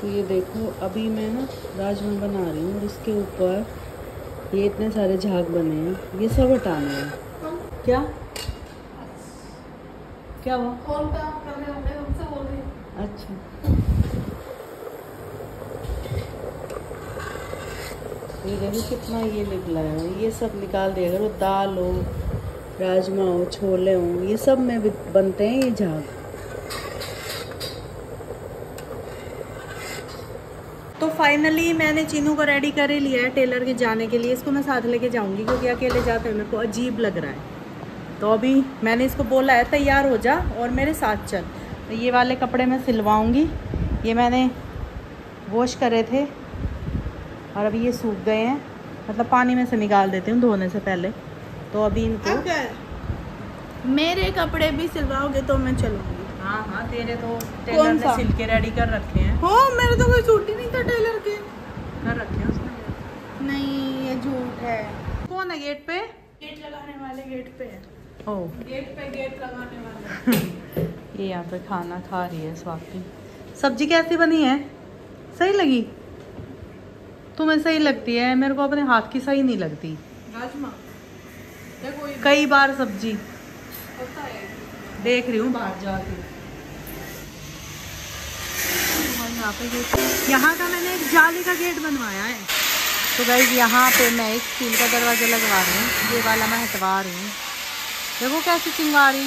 तो ये देखो, अभी मैं ना राजमा बना रही हूँ और इसके ऊपर ये इतने सारे झाग बने हैं। ये सब हटाने हैं। क्या? क्या हुआ। अच्छा। ये देखो कितना ये निकला है। ये सब निकाल दिया करो, दाल हो, राजमा हो, छोले हो, ये सब में बनते हैं ये झाग। तो फाइनली मैंने चीनू को रेडी कर ही लिया है टेलर के जाने के लिए। इसको मैं साथ लेके जाऊँगी क्योंकि अकेले जाते हुए मेरे को अजीब लग रहा है। तो अभी मैंने इसको बोला है तैयार हो जा और मेरे साथ चल। तो ये वाले कपड़े मैं सिलवाऊँगी। ये मैंने वॉश करे थे और अभी ये सूख गए हैं। मतलब पानी में से निकाल देती हूँ धोने से पहले। तो अभी इनको मेरे कपड़े भी सिलवाओगे तो मैं चलूँगी। हाँ हाँ तेरे तो टेलर ने सिल के रेडी कर रखे हैं। हो मेरे तो है गेट पे? गेट लगाने वाले गेट पे है। ओ गेट पे गेट लगाने वाले। ये यहाँ पे खाना खा रही है स्वाति। सब्ज़ी कैसी बनी है? सही लगी? तुम्हें सही लगती है? मेरे को अपने हाथ की सही नहीं लगती। राजमा। देखो कई बार सब्ज़ी। है। देख रही हूँ बाहर जाके। यहाँ पे गेट यहाँ का मैंने एक जाली का गेट बनवाया है। तो गाइज़ यहाँ पे मैं एक स्टील का दरवाज़ा लगवा रही हूँ। ये वाला मैं हटवा रही हूँ। देखो कैसी चिंगारी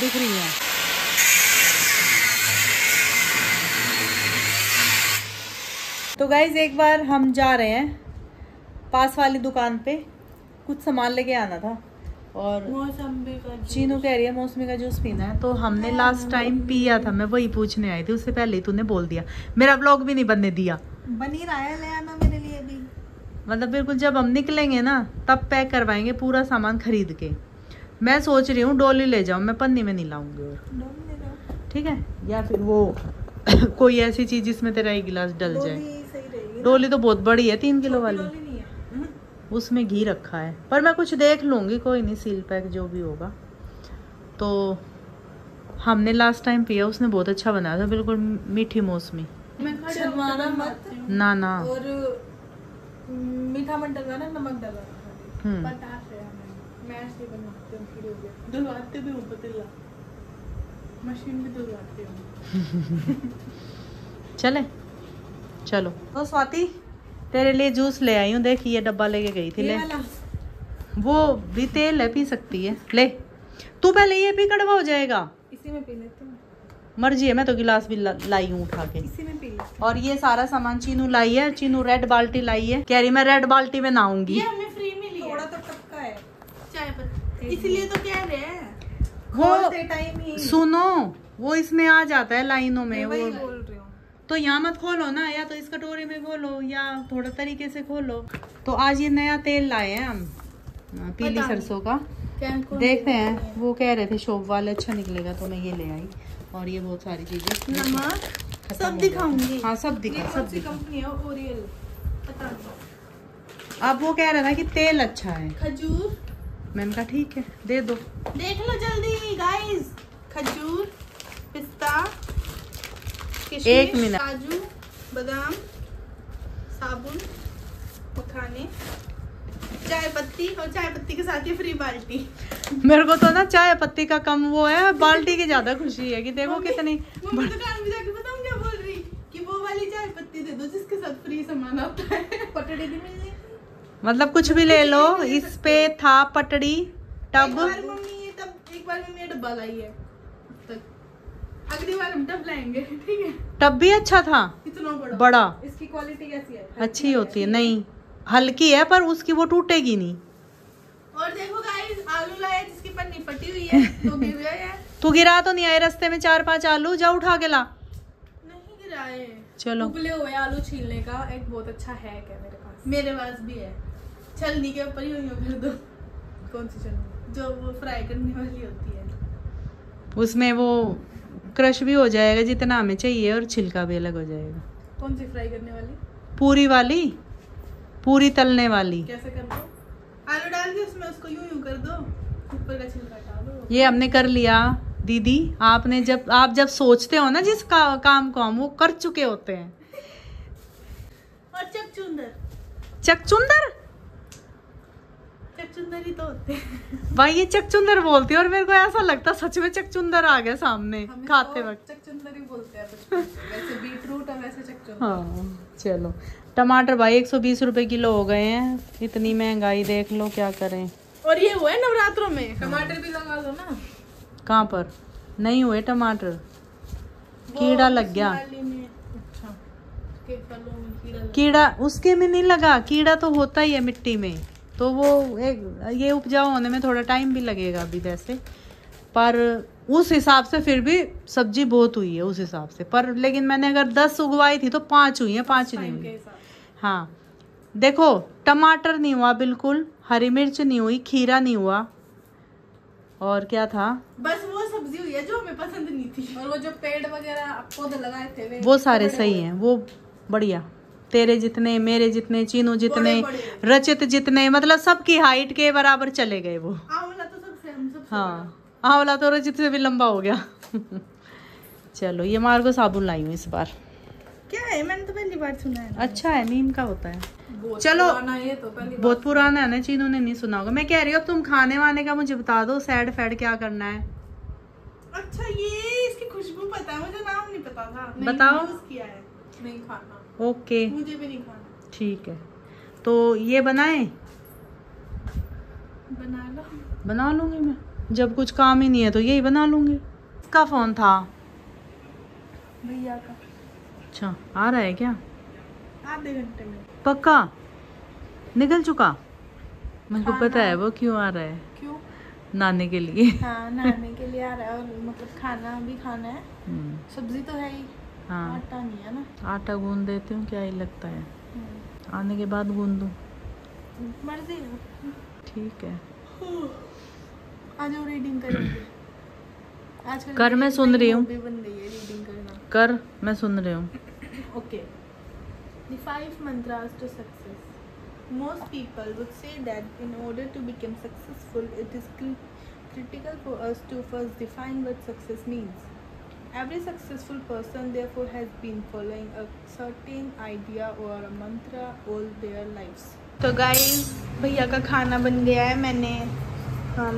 दिख रही है। तो गाइज़ एक बार हम जा रहे हैं पास वाली दुकान पे। कुछ सामान लेके आना था। और मौसम्बी का चीनू कह रही है मौसमी का जूस पीना है। तो हमने लास्ट टाइम पिया था। मैं वही पूछने आई थी उससे पहले ही तूने बोल दिया। मेरा ब्लॉग भी नहीं बनने दिया। बनी रहा है ले आना मतलब बिल्कुल जब हम निकलेंगे ना तब पैक करवाएँगे पूरा सामान खरीद के। मैं सोच रही हूँ डोली ले जाऊँ मैं पन्नी में नहीं लाऊँगी और। ठीक है? या फिर वो कोई ऐसी चीज़ जिसमें तेरा एक गिलास डल जाए। डोली सही रहेगी डोली तो बहुत बड़ी है तीन किलो वाली। डोली नहीं है। उसमें घी रखा है। पर मैं कुछ देख लूँगी कोई नहीं सील पैक जो भी होगा। तो हमने लास्ट टाइम पिया उसने बहुत अच्छा बनाया था बिल्कुल मीठी मौसमी। मैं मत। ना ना। और मीठा मत डलवाना नमक डलवाना हम्म। मैं ऐसे बनाती हूँ हो भी हूँ पतीला। मशीन भी हूँ। चले। चलो। तो स्वाति तेरे लिए जूस ले आई हूँ देख ये डब्बा लेके गई थी ले। वो भी तेल है पी सकती है। ले। तू पहले ये पी कड़वा हो जाएगा। इसी में पी लेती हूँ। मर्ज़ी है मैं तो गिलास भी ला- लाई हूँ उठा के। इसी में और ये सारा सामान चीनू लाई है चीनू रेड बाल्टी लाई है। कह रही मैं रेड बाल्टी में नहाऊँगी ये हमें फ्री थोड़ा तो टपका है। इसलिए तो कह रहे हैं। वो खोलते टाइम ही। सुनो वो इसमें आ जाता है लाइनों में वो वही बोल रही हूँ। तो यहाँ मत खोलो ना या तो इस कटोरे में खोलो या थोड़ा तरीके से खोलो। तो आज ये नया तेल लाए हैं हम पीली सरसों का। देखते हैं वो कह रहे थे शॉप वाले अच्छा निकलेगा तो मैं ये ले आई। और ये बहुत सारी चीज़ें। नमक? सब दिखाऊँगी। हाँ सब ये दिखा कौन सब कंपनी है? ओरियल अब वो कह रहा था कि तेल अच्छा है। खजूर। मैंने कहा ठीक है दे दो। देख लो जल्दी गाइस खजूर पिस्ता एक मिनट। काजू बादाम साबुन मखाने चाय पत्ती और चाय पत्ती के साथ ही फ्री बाल्टी। मेरे को तो ना चाय पत्ती का कम वो है बाल्टी की ज़्यादा खुशी है कि देखो कितनी दुकान जाके बताऊँ क्या बोल रही कि वो वाली चाय पत्ती दे जिसके साथ फ्री सामान आता है। पटड़ी भी मिलनी मतलब कुछ भी ले लो इस पे था पटड़ी एक टब बार मम्मी ये तब एक बार मम्मी ये डब्बा लाई है। अगली बार हम टब लाएँगे ठीक है? टब भी अच्छा था। इतना बड़ा? बड़ा। इसकी क्वालिटी कैसी है? अच्छी होती है नहीं। हल्की है पर उसकी वो टूटेगी नहीं। और देखो गाइस आलू लाए जिसकी पन्नी फटी हुई है तो गिर गए हैं। तू गिरा तो नहीं आए रास्ते में चार पाँच आलू जा उठा के ला। नहीं गिराए। चलो। उबले हुए आलू छीलने का एक बहुत अच्छा हैक है मेरे पास। मेरे पास भी है। छलनी के ऊपर ही यूँ कर दो कौन सी छलनी जो वो फ्राई करने वाली होती है। उसमें वो क्रश भी हो जाएगा जितना हमें चाहिए और छिलका भी अलग हो जाएगा। कौन सी फ्राई करने वाली? पूरी वाली? पूरी तलने वाली। कैसे कर दो? आलू डाल के उसमें उसको यूँ यूँ कर दो। ऊपर का छिलका दो ये हमने कर लिया। दीदी आपने जब आप जब सोचते हो ना जिस का, काम को हम वो कर चुके होते हैं। और चकचुंदर। चकचुंदर? चकचुंदर ही तो होते हैं। भाई ये चकचुंदर बोलती है और मेरे को ऐसा लगता सच में चकचुंदर आ गया सामने खाते इसको वक्त। चकचुंदर ही बोलते हैं वैसे बीट रूट और वैसे चकचुंदर। हाँ चलो। टमाटर भाई एक सौ बीस रुपए किलो हो गए हैं। इतनी महँगाई देख लो क्या करें। और ये हुआ है नवरात्रों में। टमाटर भी लगा दो ना। कहाँ पर? नहीं हुए टमाटर। कीड़ा लग गया। अच्छा कीड़ा कीड़ा उसके में नहीं लगा कीड़ा तो होता ही है मिट्टी में। तो वो एक ये उपजाऊ होने में थोड़ा टाइम भी लगेगा अभी वैसे। पर उस हिसाब से फिर भी सब्ज़ी बहुत हुई है उस हिसाब से। पर लेकिन मैंने अगर दस उगवाई थी तो पाँच हुई है पाँच नहीं हुई। हाँ। देखो टमाटर नहीं हुआ बिल्कुल हरी मिर्च नहीं हुई खीरा नहीं हुआ। और क्या था? बस वो सब्ज़ी हुई है जो हमें पसंद नहीं थी। और वो जो पेड़ वगैरह पौधे लगाए थे वे वो सारे बड़े सही। हैं वो बढ़िया। तेरे जितने मेरे जितने चीनू जितने बड़े। बड़े। रचित जितने मतलब सबकी हाइट के बराबर चले गए वो। आंवला तो सबसे हम सबसे हाँ आंवला तो रचित से भी लंबा हो गया। चलो ये मार्गो साबुन लाई हूँ इस बार। क्या है? मैंने तो पहली बार सुना है। अच्छा है नीम का होता है। चलो। पुराना ये तो पहली बहुत पुराना है ना चीनू ने नहीं सुना होगा। मैं कह रही हूँ अब तुम खाने वाने का मुझे बता दो सैड फैड क्या करना है। अच्छा ये इसकी खुशबू पता है मुझे नाम नहीं पता था। नहीं, बताओ। किया है नहीं खाना। ओके। मुझे भी नहीं खाना। ठीक है। तो ये बनाए? बना लो। बना लूँगी मैं। जब कुछ काम ही नहीं है तो यही बना लूँगी। इसका फ़ोन था। भैया का। अच्छा आ रहा है क्या? आधे घंटे में। पक्का? निकल चुका? मेरे को हाँ, पता है। वो क्यों आ रहा है। क्यों? नाने के लिए। हाँ नहाने के लिए आ रहा है और मतलब खाना भी खाना है। हम्म, सब्ज़ी तो है ही। हाँ। आटा नहीं है ना। आटा गूंद देती हूँ क्या ही लगता है। हम्म, आने के बाद गूंद। दूँ मर्ज़ी ठीक है। आज वो रीडिंग करेंगे। कर, मैं सुन रही हूँ। कर मैं सुन रही हूँ। Okay. The five mantras to success. Most people would say that in order to become successful, it is cri- critical for us to first define what success means. Every successful person, therefore, has been following a certain idea or a mantra all their lives. तो guys भैया का खाना बन गया है मैंने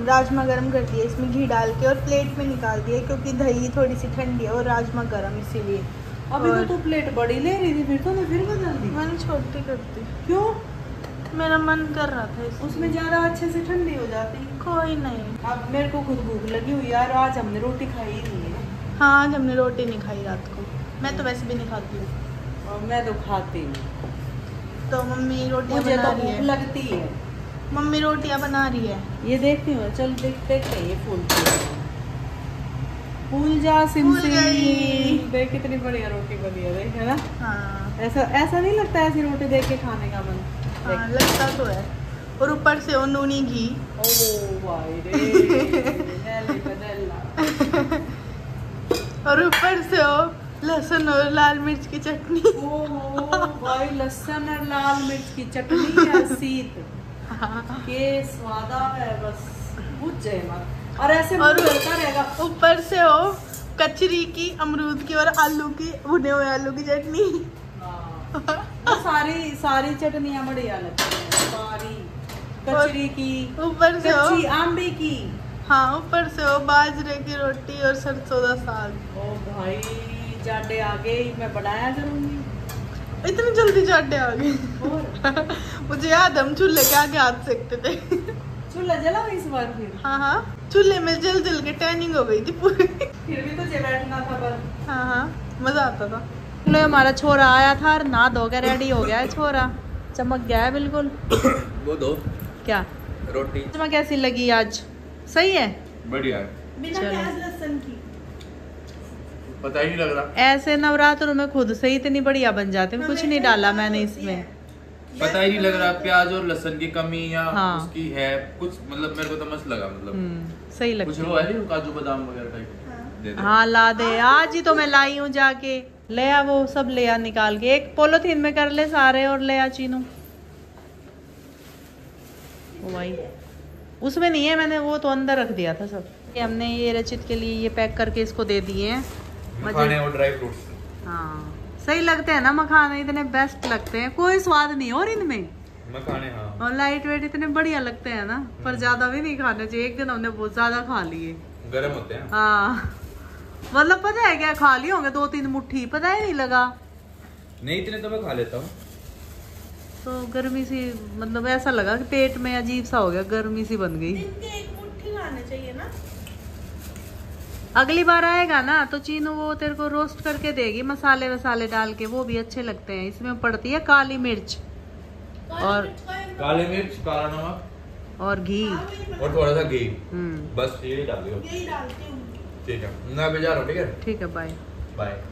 राजमा गरम कर दिया इसमें घी डाल के और प्लेट में निकाल दिया क्योंकि दही थोड़ी सी ठंडी है और राजमा गरम इसीलिए अभी तो और- तू प्लेट बड़ी ले रही थी फिर तो मैं फिर बदल दी। मैंने छोटी कर दी क्यों? मेरा मन कर रहा था उसमें ज़्यादा अच्छे से ठंडी हो जाती। कोई नहीं। अब मेरे को खुद भूख लगी हुई यार आज हमने रोटी खाई नहीं है। हाँ आज हमने रोटी नहीं खाई रात को। मैं तो वैसे भी नहीं खाती हूँ। और मैं तो खाती हूँ तो मम्मी रोटियाँ मुझे बना तो रही भूख है। लगती है। मम्मी रोटियाँ बना रही है। ये देखती हूँ चल देख देखते हैं ये फूल फूल जा सिम देख कितनी बढ़िया रोटी बनी है देख है ना? हाँ। ऐसा ऐसा नहीं लगता ऐसी रोटी देख के खाने का मन। हाँ लगता तो है। और ऊपर से वो नूनी घी। ओ भाई रे और ऊपर से वो लहसुन और लाल मिर्च की चटनी। ओ भाई लहसुन और लाल मिर्च की चटनी है सीत। के स्वादा है बस। बुझ जाए मत और ऐसे और- चलता रहेगा। ऊपर से हो कचरी की अमरूद की और आलू की भुने हुए आलू की चटनी। हाँ। वो सारी सारी चटनियाँ बढ़िया लगती हैं। सारी। कचरी की ऊपर से कच्ची आंबे की। हाँ ऊपर से वो बाजरे की रोटी और सरसों का साग। ओ भाई जाडे आ गए। मैं बनाया करूँगी। इतनी जल्दी चाटे आ गए। मुझे याद है हम चूल्हे के आगे हाथ सेकते थे। चूल्हा जला इस बार फिर? हाँ हाँ। चूल्हे में जल जल के टैनिंग हो गई थी पूरी। फिर भी तुझे बैठना था पर हाँ हाँ मज़ा आता था। लो हमारा छोरा आया था और नहा धो के रेडी हो गया है छोरा। चमक गया है बिल्कुल। वो दो। क्या? रोटी। तुम्हें कैसी लगी आज? सही है? बढ़िया बिना प्याज लहसुन की। पता ही नहीं लग रहा। ऐसे नवरात्रों में खुद से ही इतनी बढ़िया बन जाते हैं। कुछ नहीं डाला मैंने इसमें। पता ही नहीं लग रहा प्याज और लहसुन की कमी या हाँ। उसकी है। कुछ मतलब मेरे को तो मस्त लगा मतलब। सही कुछ लगती वो है। है नहीं काजू बादाम वगैरह टाइप दे दे। हाँ ला दे। आज ही तो मैं लाई हूँ जाके। ले आ वो सब ले आ निकाल के। एक पोलोथीन में कर ले सारे और ले आ चीनू। ओ भाई। उसमें नहीं है मैंने वो तो अंदर रख दिया था सब। ये हमने ये रचित के लिए ये पैक करके इसको दे दिए हैं। मखाने और ड्राई फ्रूट्स। हाँ। सही लगते हैं ना मखाने इतने बेस्ट लगते हैं। कोई स्वाद नहीं और इनमें। मखाने हाँ। और लाइट वेट इतने बढ़िया लगते हैं ना पर ज़्यादा भी नहीं खाने चाहिए। एक दिन हमने बहुत ज़्यादा खा लिए। गर्म होते हैं। हाँ। मतलब पता है क्या खा लिए होंगे दो तीन मुट्ठी पता ही नहीं लगा। नहीं इतने तो मैं खा लेता हूँ। तो गर्मी सी मतलब ऐसा लगा कि पेट में अजीब सा हो गया गर्मी सी बन गई। दिन के एक मुट्ठी खाने चाहिए ना। अगली बार आएगा ना तो चीनू वो तेरे को रोस्ट करके देगी मसाले वसाले डाल के वो भी अच्छे लगते हैं। इसमें पड़ती है काली मिर्च। काली और- काले मिर्च काला नमक। और घी। और थोड़ा सा घी। हम्म। बस ये डाल दो यही डालती हूँ। ठीक है। जा रहा हूँ ठीक है? ठीक है बाय बाय